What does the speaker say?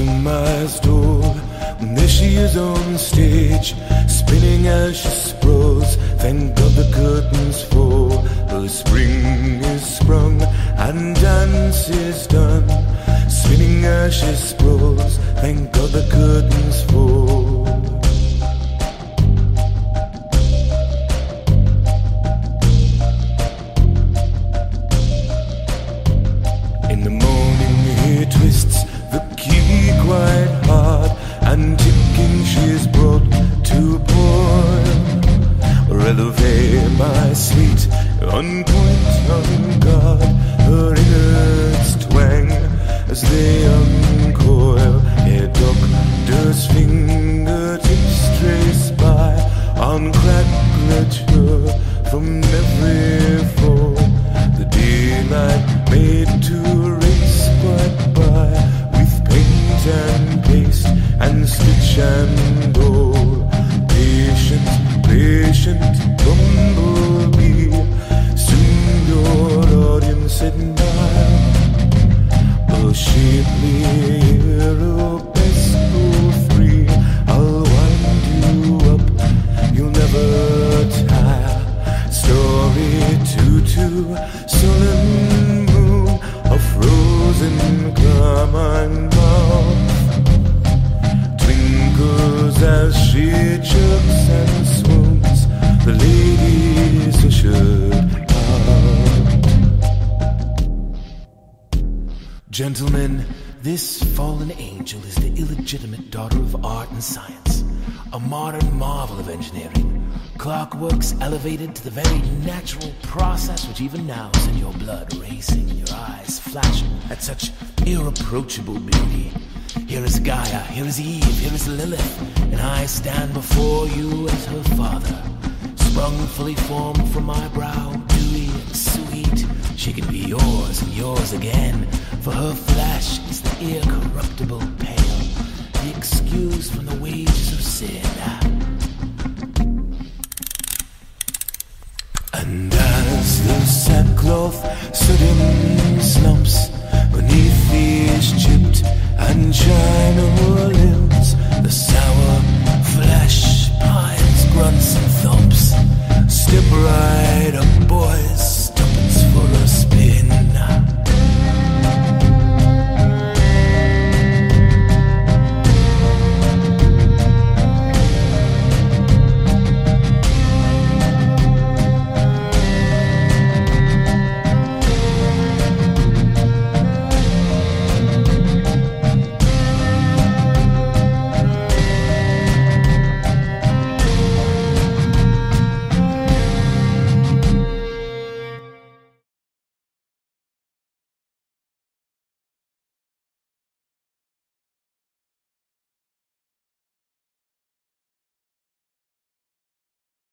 customized door. And there she is on stage, spinning as she sprawls. Thank God the curtains fall. Her spring is dance is done. Spinning ashes she sprawls. Thank God the curtains fall. In the morning he twists the key quite hard and ticking she's brought to a boil. Releve my sweet, on point, on guard, her twang as they uncoil. A doctor's fingertips trace by on craquelure from every fold. The daylight made to race but by with paint and paste and stitch and gold. Patient, patient bumblebee, two, sun and moon, a frozen carmine mouth twinkles as she chirps and swoons. The ladies ushered out. Gentlemen, this fallen angel is the illegitimate daughter of art and science, a modern marvel of engineering. Clockworks elevated to the very natural process which even now send your blood racing your eyes flashing at such irreproachable beauty. Here is Gaia, here is Eve, here is Lilith, and I stand before you as her father, sprung fully formed from my brow. She can be yours and yours again, for her flesh is the incorruptible pale, the excuse from the wages of sin. And as the sackcloth suddenly slumps beneath the Egypt and China limbs, the sour flesh pines, grunts, and thumps. Step right.